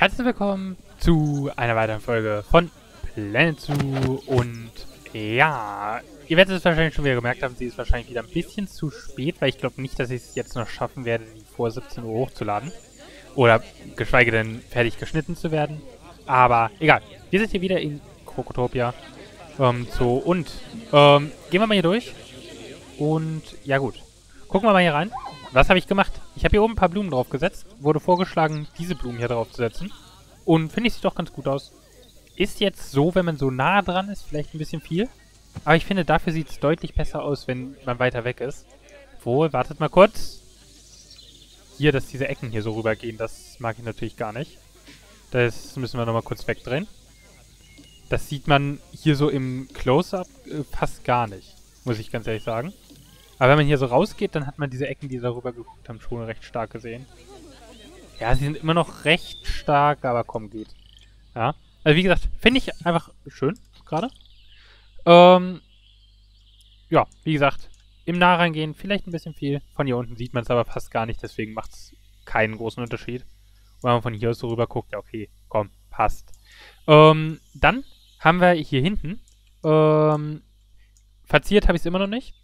Herzlich willkommen zu einer weiteren Folge von Planet Zoo und ja, ihr werdet es wahrscheinlich schon wieder gemerkt haben, sie ist wahrscheinlich wieder ein bisschen zu spät, weil ich glaube nicht, dass ich es jetzt noch schaffen werde, die vor 17 Uhr hochzuladen. Oder geschweige denn fertig geschnitten zu werden. Aber egal, wir sind hier wieder in Krokotopia ähm, Zoo und ähm, gehen wir mal hier durch. Und ja gut, gucken wir mal hier rein. Was habe ich gemacht? Ich habe hier oben ein paar Blumen draufgesetzt. Wurde vorgeschlagen, diese Blumen hier draufzusetzen. Und finde ich, sieht doch ganz gut aus. Ist jetzt so, wenn man so nah dran ist, vielleicht ein bisschen viel. Aber ich finde, dafür sieht es deutlich besser aus, wenn man weiter weg ist. Wohl, wartet mal kurz. Hier, dass diese Ecken hier so rübergehen, das mag ich natürlich gar nicht. Das müssen wir nochmal kurz wegdrehen. Das sieht man hier so im Close-Up äh, fast gar nicht, muss ich ganz ehrlich sagen. Aber wenn man hier so rausgeht, dann hat man diese Ecken, die darüber geguckt haben, schon recht stark gesehen. Ja, sie sind immer noch recht stark, aber komm, geht. Ja. Also wie gesagt, finde ich einfach schön, gerade. Ähm, ja, wie gesagt, im Nahreingehen vielleicht ein bisschen viel. Von hier unten sieht man es aber fast gar nicht, deswegen macht es keinen großen Unterschied. Und wenn man von hier aus so rüber guckt, ja okay, komm, passt. Ähm, dann haben wir hier hinten, ähm, verziert habe ich es immer noch nicht.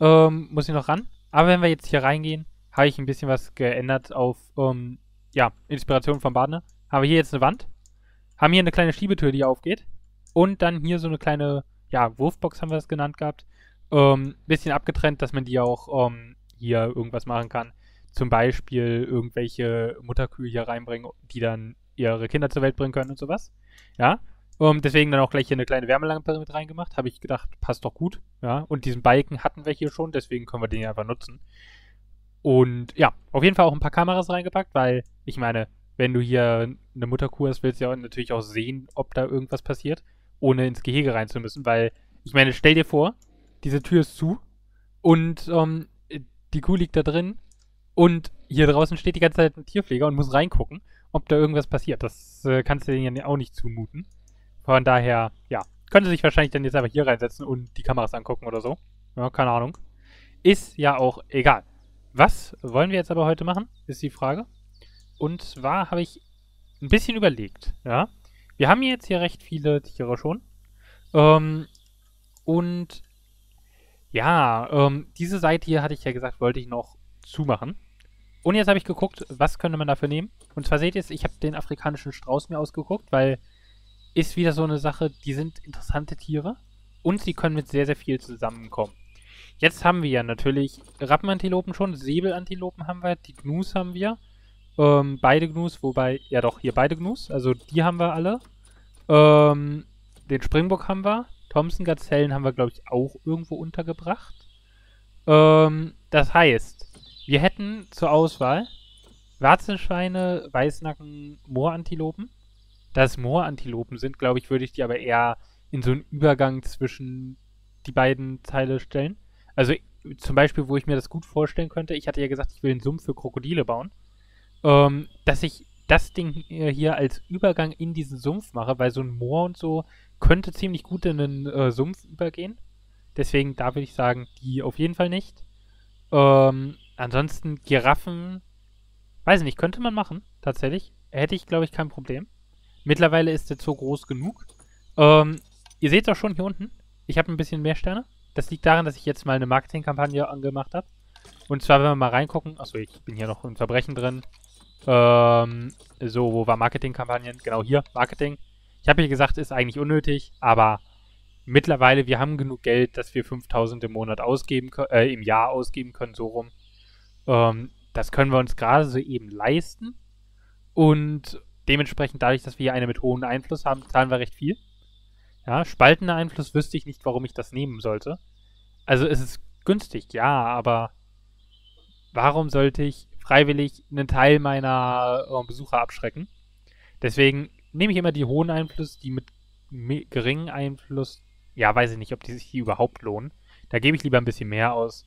Ähm, muss ich noch ran. Aber wenn wir jetzt hier reingehen, habe ich ein bisschen was geändert auf, ähm, ja, Inspiration von Badner. Haben wir hier jetzt eine Wand. Haben hier eine kleine Schiebetür, die aufgeht. Und dann hier so eine kleine, ja, Wurfbox haben wir das genannt gehabt. Ähm, bisschen abgetrennt, dass man die auch ähm, hier irgendwas machen kann. Zum Beispiel irgendwelche Mutterkühe hier reinbringen, die dann ihre Kinder zur Welt bringen können und sowas. Ja, um, deswegen dann auch gleich hier eine kleine Wärmelampe mit reingemacht. Habe ich gedacht, passt doch gut. Ja, und diesen Balken hatten wir hier schon, deswegen können wir den einfach nutzen. Und ja, auf jeden Fall auch ein paar Kameras reingepackt, weil ich meine, wenn du hier eine Mutterkuh hast, willst du ja natürlich auch sehen, ob da irgendwas passiert, ohne ins Gehege rein zu müssen, weil ich meine, stell dir vor, diese Tür ist zu und um, die Kuh liegt da drin und hier draußen steht die ganze Zeit ein Tierpfleger und muss reingucken, ob da irgendwas passiert. Das äh, kannst du denen ja auch nicht zumuten. Von daher, ja, könnte sich wahrscheinlich dann jetzt einfach hier reinsetzen und die Kameras angucken oder so. Ja, keine Ahnung. Ist ja auch egal. Was wollen wir jetzt aber heute machen, ist die Frage. Und zwar habe ich ein bisschen überlegt, ja. Wir haben jetzt hier recht viele Tiere schon. Ähm, und ja, ähm, diese Seite hier hatte ich ja gesagt, wollte ich noch zumachen. Und jetzt habe ich geguckt, was könnte man dafür nehmen. Und zwar seht ihr es, ich habe den afrikanischen Strauß mir ausgeguckt, weil ist wieder so eine Sache, die sind interessante Tiere und sie können mit sehr, sehr viel zusammenkommen. Jetzt haben wir ja natürlich Rappenantilopen schon, Säbelantilopen haben wir, die Gnus haben wir, ähm, beide Gnus, wobei, ja doch, hier beide Gnus, also die haben wir alle. Ähm, den Springbock haben wir, Thompson-Gazellen haben wir, glaube ich, auch irgendwo untergebracht. Ähm, das heißt, wir hätten zur Auswahl Warzenschweine, Weißnacken, Moorantilopen dass Moorantilopen sind, glaube ich, würde ich die aber eher in so einen Übergang zwischen die beiden Teile stellen. Also zum Beispiel, wo ich mir das gut vorstellen könnte, ich hatte ja gesagt, ich will einen Sumpf für Krokodile bauen, ähm, dass ich das Ding hier als Übergang in diesen Sumpf mache, weil so ein Moor und so könnte ziemlich gut in einen äh, Sumpf übergehen. Deswegen, da würde ich sagen, die auf jeden Fall nicht. Ähm, ansonsten Giraffen, weiß nicht, könnte man machen, tatsächlich. Hätte ich, glaube ich, kein Problem. Mittlerweile ist der Zoo groß genug. Ähm, ihr seht es auch schon hier unten. Ich habe ein bisschen mehr Sterne. Das liegt daran, dass ich jetzt mal eine Marketingkampagne angemacht habe. Und zwar, wenn wir mal reingucken. Achso, ich bin hier noch im Verbrechen drin. Ähm, so, wo war Marketingkampagnen? Genau hier, Marketing. Ich habe hier gesagt, ist eigentlich unnötig, aber mittlerweile, wir haben genug Geld, dass wir 5000 im Monat ausgeben äh, im Jahr ausgeben können, so rum. Ähm, das können wir uns gerade so eben leisten. Und Dementsprechend, dadurch, dass wir hier eine mit hohem Einfluss haben, zahlen wir recht viel. Ja, spaltender Einfluss wüsste ich nicht, warum ich das nehmen sollte. Also es ist günstig, ja, aber warum sollte ich freiwillig einen Teil meiner äh, Besucher abschrecken? Deswegen nehme ich immer die hohen Einflüsse, die mit geringen Einfluss, ja, weiß ich nicht, ob die sich hier überhaupt lohnen. Da gebe ich lieber ein bisschen mehr aus.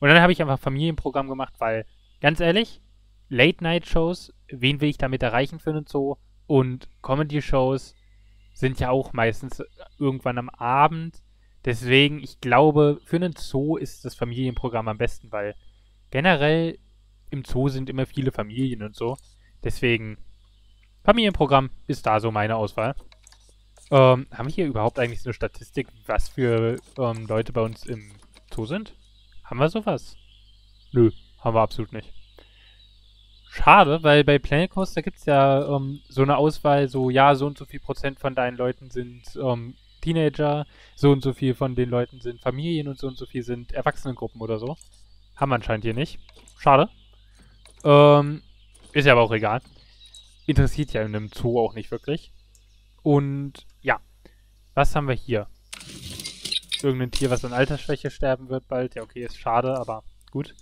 Und dann habe ich einfach Familienprogramm gemacht, weil, ganz ehrlich, Late-Night-Shows, wen will ich damit erreichen für einen Zoo? Und Comedy-Shows sind ja auch meistens irgendwann am Abend. Deswegen, ich glaube, für einen Zoo ist das Familienprogramm am besten, weil generell im Zoo sind immer viele Familien und so. Deswegen Familienprogramm ist da so meine Auswahl. Ähm, haben wir hier überhaupt eigentlich so eine Statistik, was für ähm, Leute bei uns im Zoo sind? Haben wir sowas? Nö, haben wir absolut nicht. Schade, weil bei Planet Coaster gibt es ja ähm, so eine Auswahl, so ja, so und so viel Prozent von deinen Leuten sind ähm, Teenager, so und so viel von den Leuten sind Familien und so und so viel sind Erwachsenengruppen oder so. Haben wir anscheinend hier nicht. Schade. Ähm, ist ja aber auch egal. Interessiert ja in einem Zoo auch nicht wirklich. Und ja, was haben wir hier? Irgendein Tier, was an Altersschwäche sterben wird bald. Ja, okay, ist schade, aber gut.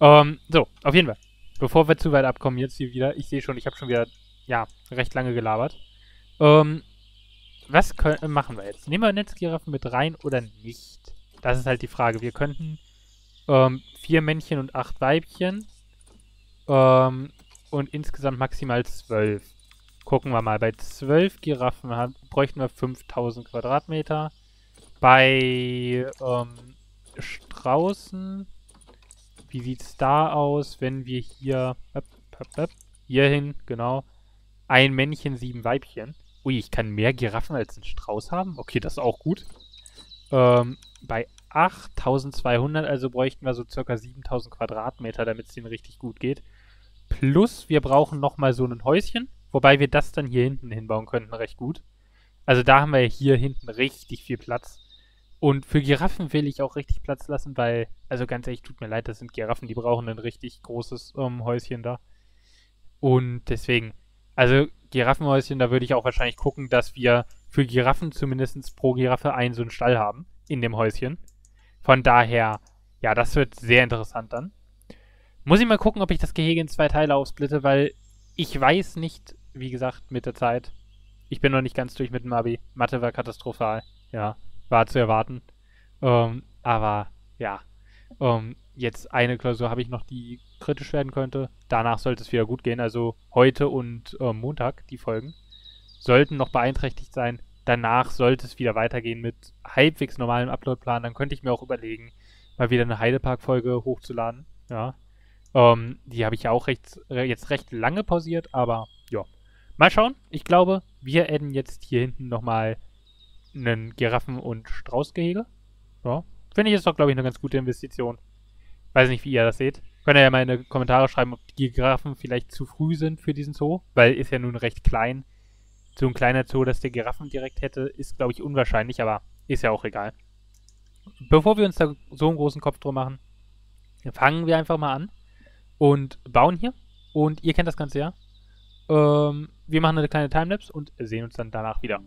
Ähm, so, auf jeden Fall. Bevor wir zu weit abkommen, jetzt hier wieder. Ich sehe schon, ich habe schon wieder, ja, recht lange gelabert. Ähm, was können, machen wir jetzt? Nehmen wir Netzgiraffen mit rein oder nicht? Das ist halt die Frage. Wir könnten ähm, vier Männchen und acht Weibchen ähm, und insgesamt maximal zwölf. Gucken wir mal. Bei zwölf Giraffen hat, bräuchten wir 5000 Quadratmeter. Bei ähm, Straußen, wie sieht es da aus, wenn wir hier, hier hin, genau, ein Männchen, sieben Weibchen. Ui, ich kann mehr Giraffen als einen Strauß haben? Okay, das ist auch gut. Ähm, bei 8200, also bräuchten wir so circa 7000 Quadratmeter, damit es denen richtig gut geht. Plus, wir brauchen nochmal so ein Häuschen, wobei wir das dann hier hinten hinbauen könnten, recht gut. Also da haben wir hier hinten richtig viel Platz. Und für Giraffen will ich auch richtig Platz lassen, weil, also ganz ehrlich, tut mir leid, das sind Giraffen, die brauchen ein richtig großes ähm, Häuschen da. Und deswegen, also Giraffenhäuschen, da würde ich auch wahrscheinlich gucken, dass wir für Giraffen zumindest pro Giraffe einen so einen Stall haben in dem Häuschen. Von daher, ja, das wird sehr interessant dann. Muss ich mal gucken, ob ich das Gehege in zwei Teile aufsplitte, weil ich weiß nicht, wie gesagt, mit der Zeit. Ich bin noch nicht ganz durch mit dem Abi. Mathe war katastrophal. Ja, war zu erwarten. Ähm, aber ja, ähm, jetzt eine Klausur habe ich noch, die kritisch werden könnte. Danach sollte es wieder gut gehen. Also heute und äh, Montag, die Folgen, sollten noch beeinträchtigt sein. Danach sollte es wieder weitergehen mit halbwegs normalem Uploadplan. Dann könnte ich mir auch überlegen, mal wieder eine Heidepark-Folge hochzuladen. Ja. Ähm, die habe ich ja auch recht, jetzt recht lange pausiert, aber ja. Mal schauen. Ich glaube, wir adden jetzt hier hinten nochmal einen Giraffen- und Straußgehege. Ja. Finde ich ist doch, glaube ich, eine ganz gute Investition. Weiß nicht, wie ihr das seht. Könnt ihr ja mal in die Kommentare schreiben, ob die Giraffen vielleicht zu früh sind für diesen Zoo, weil ist ja nun recht klein. So ein kleiner Zoo, dass der Giraffen direkt hätte, ist, glaube ich, unwahrscheinlich, aber ist ja auch egal. Bevor wir uns da so einen großen Kopf drum machen, fangen wir einfach mal an und bauen hier. Und ihr kennt das Ganze ja. Ähm, wir machen eine kleine Timelapse und sehen uns dann danach wieder.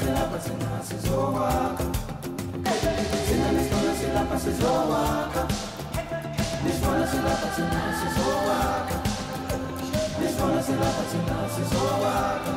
silapa sina sizowaka sina nisona silapa sizowaka nisona silapa sina sizowaka nisona silapa sina sizowaka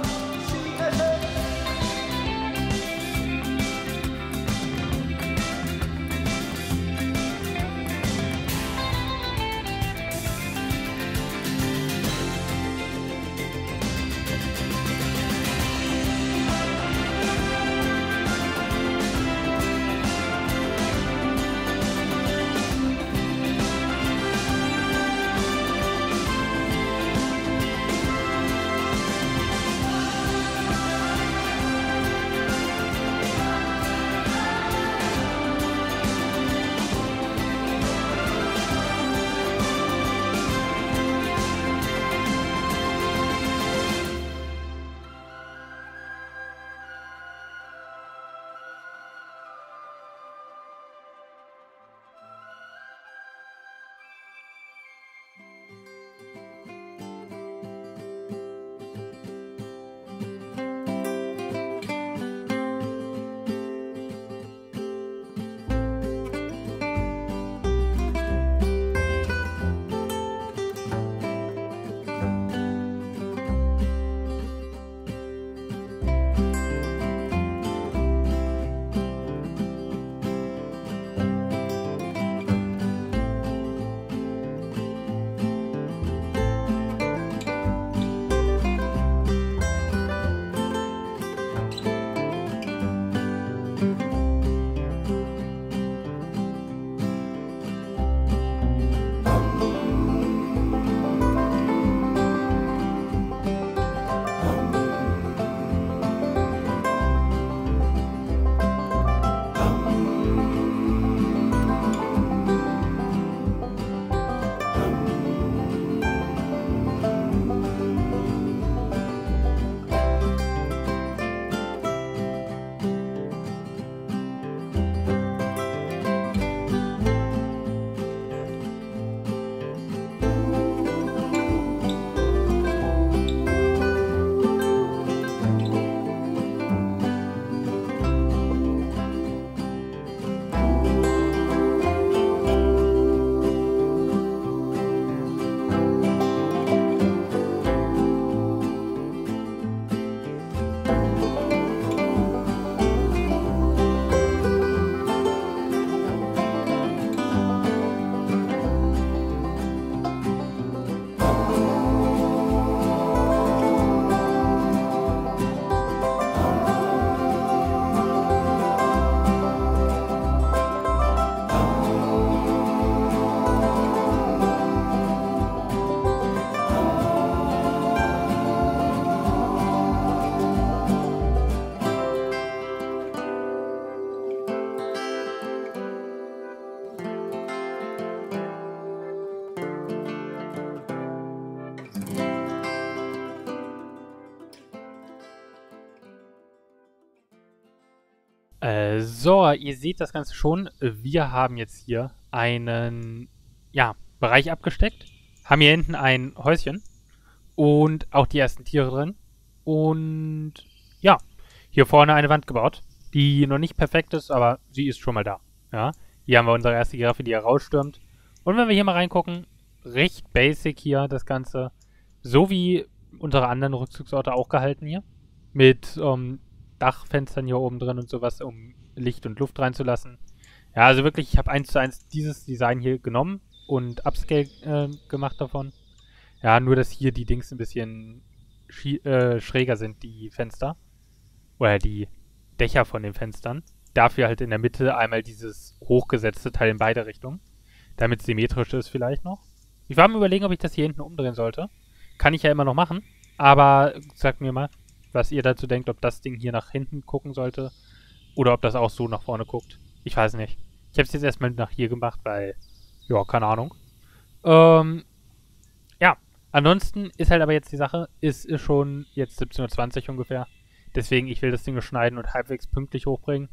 so, ihr seht das Ganze schon. Wir haben jetzt hier einen, ja, Bereich abgesteckt. Haben hier hinten ein Häuschen. Und auch die ersten Tiere drin. Und, ja, hier vorne eine Wand gebaut. Die noch nicht perfekt ist, aber sie ist schon mal da. Ja, hier haben wir unsere erste Giraffe, die herausstürmt. Und wenn wir hier mal reingucken, recht basic hier das Ganze. So wie unsere anderen Rückzugsorte auch gehalten hier. Mit ähm, Dachfenstern hier oben drin und sowas, um Licht und Luft reinzulassen. Ja, also wirklich, ich habe eins zu eins dieses Design hier genommen und Upscale äh, gemacht davon. Ja, nur dass hier die Dings ein bisschen äh, schräger sind, die Fenster. Oder die Dächer von den Fenstern. Dafür halt in der Mitte einmal dieses hochgesetzte Teil in beide Richtungen. Damit symmetrisch ist vielleicht noch. Ich war mir überlegen, ob ich das hier hinten umdrehen sollte. Kann ich ja immer noch machen. Aber sagt mir mal, was ihr dazu denkt, ob das Ding hier nach hinten gucken sollte oder ob das auch so nach vorne guckt. Ich weiß nicht. Ich habe es jetzt erstmal nach hier gemacht, weil, ja, keine Ahnung. Ähm, ja, ansonsten ist halt aber jetzt die Sache, es ist schon jetzt 17.20 Uhr ungefähr. Deswegen, ich will das Ding schneiden und halbwegs pünktlich hochbringen.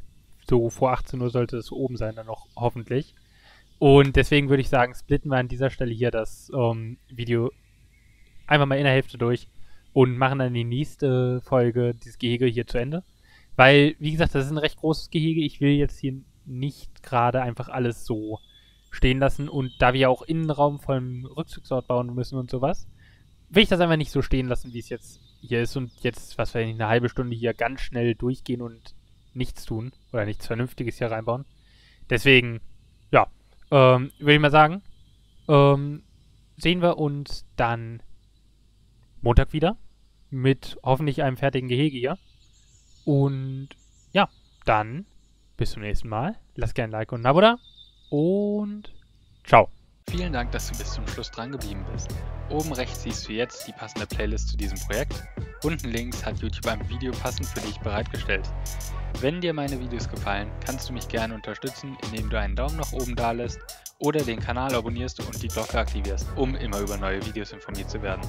So vor 18 Uhr sollte es oben sein, dann noch hoffentlich. Und deswegen würde ich sagen, splitten wir an dieser Stelle hier das ähm, Video einfach mal in der Hälfte durch und machen dann die nächste Folge dieses Gehege hier zu Ende. Weil, wie gesagt, das ist ein recht großes Gehege. Ich will jetzt hier nicht gerade einfach alles so stehen lassen. Und da wir ja auch Innenraum vor allem Rückzugsort bauen müssen und sowas, will ich das einfach nicht so stehen lassen, wie es jetzt hier ist. Und jetzt, was weiß ich, eine halbe Stunde hier ganz schnell durchgehen und nichts tun. Oder nichts Vernünftiges hier reinbauen. Deswegen, ja, ähm, würde ich mal sagen, ähm, sehen wir uns dann Montag wieder mit hoffentlich einem fertigen Gehege hier. Und ja, dann bis zum nächsten Mal. Lass gerne ein Like und ein Abo da. Und ciao. Vielen Dank, dass du bis zum Schluss dran geblieben bist. Oben rechts siehst du jetzt die passende Playlist zu diesem Projekt. Unten links hat YouTube ein Video passend für dich bereitgestellt. Wenn dir meine Videos gefallen, kannst du mich gerne unterstützen, indem du einen Daumen nach oben da lässt oder den Kanal abonnierst und die Glocke aktivierst, um immer über neue Videos informiert zu werden.